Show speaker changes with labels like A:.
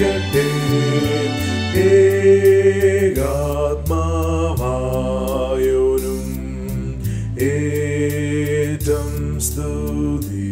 A: ഭവിക്കട്ടെ ഏകാത്മാവായോനും ഏറ്റം സ്തുതി